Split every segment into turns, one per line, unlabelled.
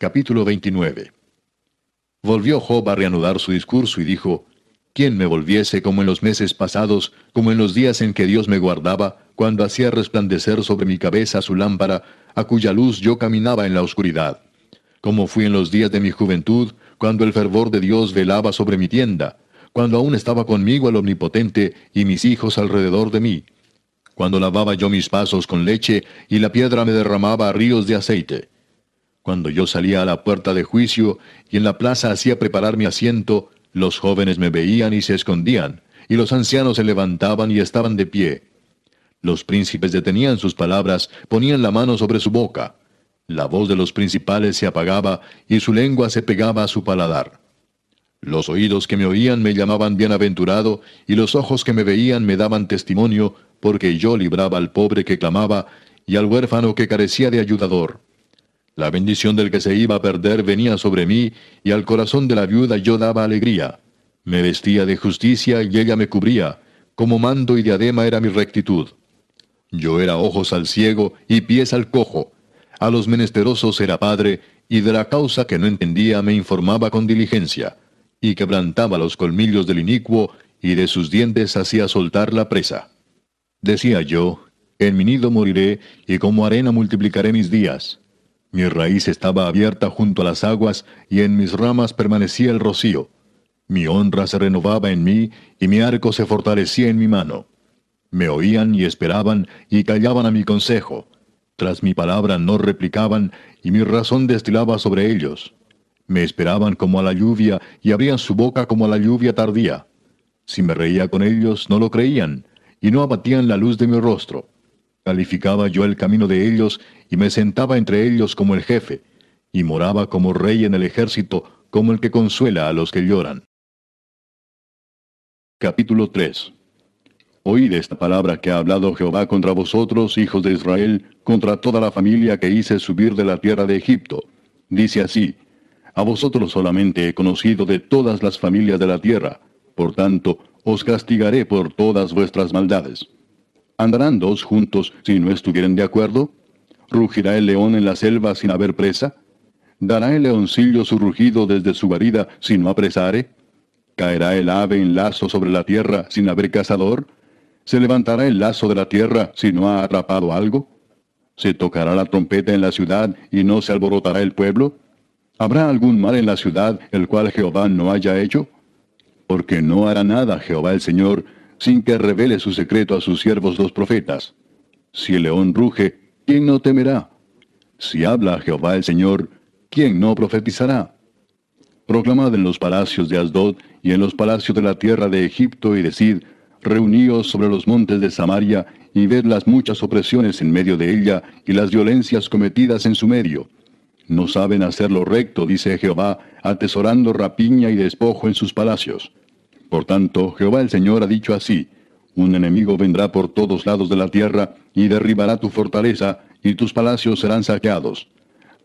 Capítulo 29 Volvió Job a reanudar su discurso y dijo, ¿Quién me volviese como en los meses pasados, como en los días en que Dios me guardaba, cuando hacía resplandecer sobre mi cabeza su lámpara, a cuya luz yo caminaba en la oscuridad? Como fui en los días de mi juventud, cuando el fervor de Dios velaba sobre mi tienda, cuando aún estaba conmigo el Omnipotente y mis hijos alrededor de mí, cuando lavaba yo mis pasos con leche y la piedra me derramaba ríos de aceite cuando yo salía a la puerta de juicio y en la plaza hacía preparar mi asiento, los jóvenes me veían y se escondían, y los ancianos se levantaban y estaban de pie. Los príncipes detenían sus palabras, ponían la mano sobre su boca. La voz de los principales se apagaba y su lengua se pegaba a su paladar. Los oídos que me oían me llamaban bienaventurado, y los ojos que me veían me daban testimonio, porque yo libraba al pobre que clamaba, y al huérfano que carecía de ayudador. La bendición del que se iba a perder venía sobre mí, y al corazón de la viuda yo daba alegría. Me vestía de justicia y ella me cubría, como mando y diadema era mi rectitud. Yo era ojos al ciego y pies al cojo. A los menesterosos era padre, y de la causa que no entendía me informaba con diligencia, y quebrantaba los colmillos del inicuo, y de sus dientes hacía soltar la presa. Decía yo, en mi nido moriré, y como arena multiplicaré mis días. Mi raíz estaba abierta junto a las aguas, y en mis ramas permanecía el rocío. Mi honra se renovaba en mí, y mi arco se fortalecía en mi mano. Me oían y esperaban, y callaban a mi consejo. Tras mi palabra no replicaban, y mi razón destilaba sobre ellos. Me esperaban como a la lluvia, y abrían su boca como a la lluvia tardía. Si me reía con ellos, no lo creían, y no abatían la luz de mi rostro. Calificaba yo el camino de ellos y me sentaba entre ellos como el jefe, y moraba como rey en el ejército, como el que consuela a los que lloran. Capítulo 3 Oíd esta palabra que ha hablado Jehová contra vosotros, hijos de Israel, contra toda la familia que hice subir de la tierra de Egipto. Dice así, A vosotros solamente he conocido de todas las familias de la tierra, por tanto, os castigaré por todas vuestras maldades. ¿Andarán dos juntos si no estuvieren de acuerdo? ¿Rugirá el león en la selva sin haber presa? ¿Dará el leoncillo su rugido desde su guarida si no apresare? ¿Caerá el ave en lazo sobre la tierra sin haber cazador? ¿Se levantará el lazo de la tierra si no ha atrapado algo? ¿Se tocará la trompeta en la ciudad y no se alborotará el pueblo? ¿Habrá algún mal en la ciudad el cual Jehová no haya hecho? Porque no hará nada Jehová el Señor sin que revele su secreto a sus siervos los profetas. Si el león ruge, ¿quién no temerá? Si habla Jehová el Señor, ¿quién no profetizará? Proclamad en los palacios de Asdod y en los palacios de la tierra de Egipto y decid, reuníos sobre los montes de Samaria y ved las muchas opresiones en medio de ella y las violencias cometidas en su medio. No saben hacer lo recto, dice Jehová, atesorando rapiña y despojo en sus palacios. Por tanto, Jehová el Señor ha dicho así, un enemigo vendrá por todos lados de la tierra y derribará tu fortaleza, y tus palacios serán saqueados.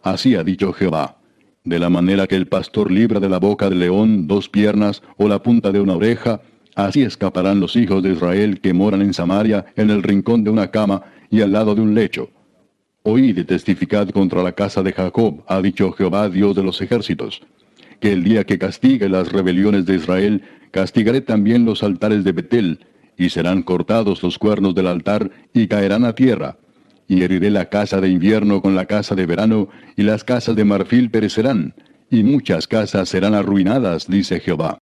Así ha dicho Jehová. De la manera que el pastor libra de la boca del león dos piernas o la punta de una oreja, así escaparán los hijos de Israel que moran en Samaria en el rincón de una cama y al lado de un lecho. Oíd y testificad contra la casa de Jacob, ha dicho Jehová Dios de los ejércitos, que el día que castigue las rebeliones de Israel, Castigaré también los altares de Betel, y serán cortados los cuernos del altar, y caerán a tierra. Y heriré la casa de invierno con la casa de verano, y las casas de marfil perecerán, y muchas casas serán arruinadas, dice Jehová.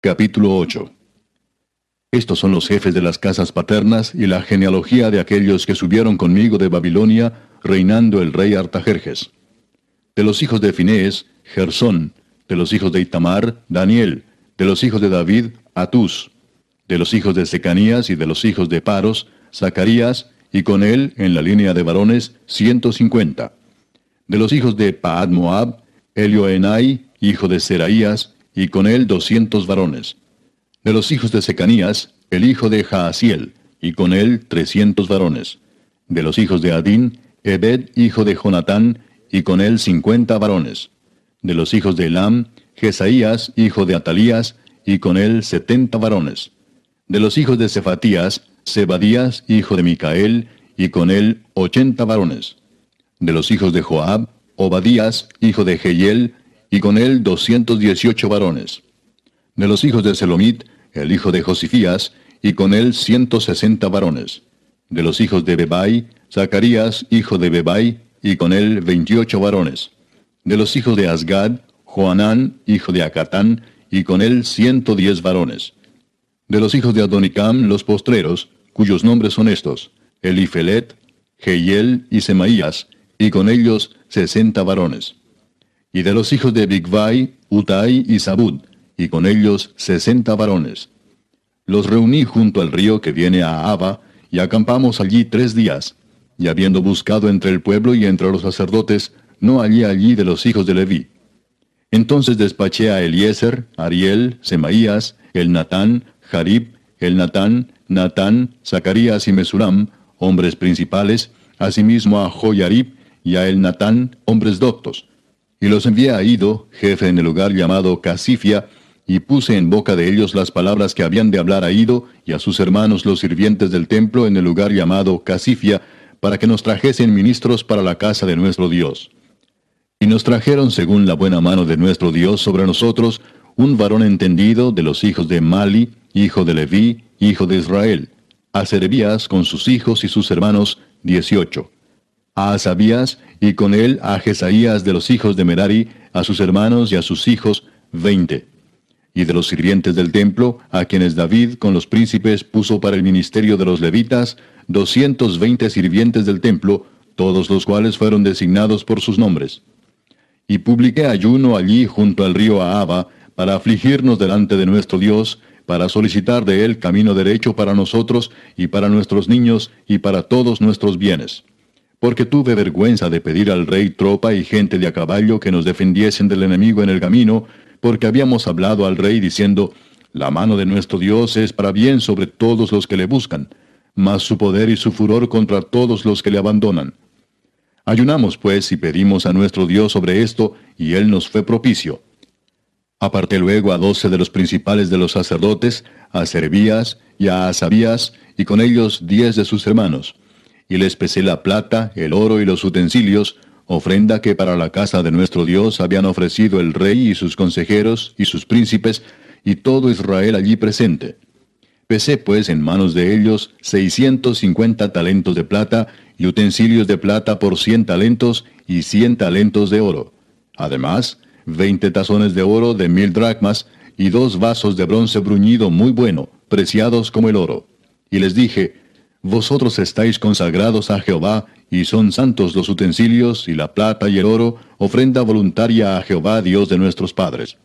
Capítulo 8 Estos son los jefes de las casas paternas y la genealogía de aquellos que subieron conmigo de Babilonia, reinando el rey Artajerjes. De los hijos de Finés, Gersón, de los hijos de Itamar, Daniel, de los hijos de David, Atus, de los hijos de Secanías y de los hijos de Paros, Zacarías, y con él, en la línea de varones, ciento cincuenta. De los hijos de Paad Moab, Elioenai, hijo de Seraías, y con él doscientos varones. De los hijos de Secanías, el hijo de Jaasiel, y con él trescientos varones. De los hijos de Adín, Ebed, hijo de Jonatán, y con él cincuenta varones de los hijos de Elam, Jesaías, hijo de Atalías, y con él setenta varones. De los hijos de Cefatías, Zebadías, hijo de Micael, y con él ochenta varones. De los hijos de Joab, Obadías, hijo de Jehiel, y con él doscientos dieciocho varones. De los hijos de Selomit, el hijo de Josifías, y con él ciento sesenta varones. De los hijos de Bebai, Zacarías, hijo de Bebai, y con él veintiocho varones. De los hijos de Asgad, Joanán, hijo de Acatán, y con él ciento diez varones. De los hijos de Adonicam, los postreros, cuyos nombres son estos, Elifelet, Jehiel y Semaías, y con ellos sesenta varones. Y de los hijos de Bigvai, Utai y Sabud, y con ellos sesenta varones. Los reuní junto al río que viene a Aba, y acampamos allí tres días, y habiendo buscado entre el pueblo y entre los sacerdotes, no hallé allí de los hijos de Leví. Entonces despaché a Eliezer, Ariel, Semaías, el Natán, Jarib, el Natán, Natán, Zacarías y Mesuram, hombres principales, asimismo a Joyarib y a el Natán, hombres doctos. Y los envié a Ido, jefe en el lugar llamado Casifia, y puse en boca de ellos las palabras que habían de hablar a Ido y a sus hermanos los sirvientes del templo en el lugar llamado Casifia, para que nos trajesen ministros para la casa de nuestro Dios. Y nos trajeron según la buena mano de nuestro Dios sobre nosotros un varón entendido de los hijos de Mali, hijo de Leví, hijo de Israel, a Serebías con sus hijos y sus hermanos, dieciocho. A Asabías y con él a Jesaías de los hijos de Merari, a sus hermanos y a sus hijos, veinte y de los sirvientes del templo, a quienes David con los príncipes puso para el ministerio de los levitas, doscientos veinte sirvientes del templo, todos los cuales fueron designados por sus nombres. Y publiqué ayuno allí junto al río Ahaba, para afligirnos delante de nuestro Dios, para solicitar de él camino derecho para nosotros y para nuestros niños y para todos nuestros bienes. Porque tuve vergüenza de pedir al rey tropa y gente de a caballo que nos defendiesen del enemigo en el camino, porque habíamos hablado al rey diciendo, La mano de nuestro Dios es para bien sobre todos los que le buscan, mas su poder y su furor contra todos los que le abandonan. Ayunamos pues y pedimos a nuestro Dios sobre esto, y él nos fue propicio. Aparté luego a doce de los principales de los sacerdotes, a Servías y a Asabías, y con ellos diez de sus hermanos. Y les pesé la plata, el oro y los utensilios, ofrenda que para la casa de nuestro Dios habían ofrecido el rey y sus consejeros y sus príncipes y todo Israel allí presente. Pesé pues en manos de ellos seiscientos cincuenta talentos de plata y utensilios de plata por cien talentos y cien talentos de oro. Además, veinte tazones de oro de mil dracmas y dos vasos de bronce bruñido muy bueno, preciados como el oro. Y les dije, Vosotros estáis consagrados a Jehová, y son santos los utensilios, y la plata y el oro, ofrenda voluntaria a Jehová Dios de nuestros padres.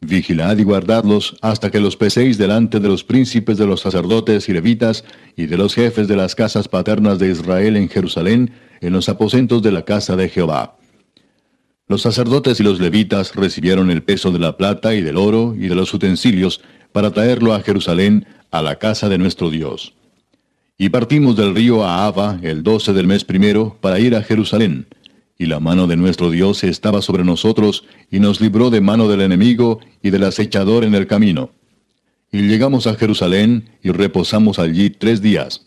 Vigilad y guardadlos hasta que los peséis delante de los príncipes de los sacerdotes y levitas, y de los jefes de las casas paternas de Israel en Jerusalén, en los aposentos de la casa de Jehová. Los sacerdotes y los levitas recibieron el peso de la plata y del oro y de los utensilios para traerlo a Jerusalén, a la casa de nuestro Dios. Y partimos del río Ahava el doce del mes primero para ir a Jerusalén. Y la mano de nuestro Dios estaba sobre nosotros, y nos libró de mano del enemigo y del acechador en el camino. Y llegamos a Jerusalén, y reposamos allí tres días.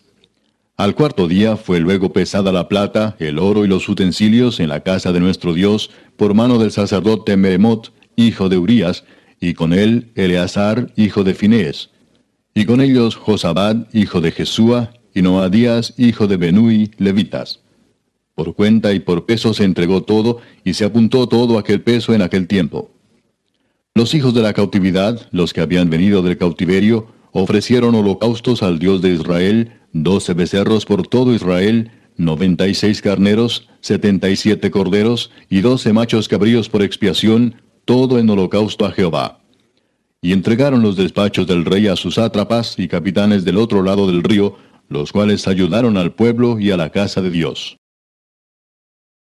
Al cuarto día fue luego pesada la plata, el oro y los utensilios en la casa de nuestro Dios, por mano del sacerdote Meremot, hijo de Urías, y con él Eleazar, hijo de Finés, y con ellos Josabad, hijo de Jesúa, y Noadías, hijo de Benui, levitas. Por cuenta y por peso se entregó todo, y se apuntó todo aquel peso en aquel tiempo. Los hijos de la cautividad, los que habían venido del cautiverio, ofrecieron holocaustos al Dios de Israel, doce becerros por todo Israel, noventa y seis carneros, setenta y siete corderos, y doce machos cabríos por expiación, todo en holocausto a Jehová. Y entregaron los despachos del rey a sus sátrapas y capitanes del otro lado del río, los cuales ayudaron al pueblo y a la casa de Dios.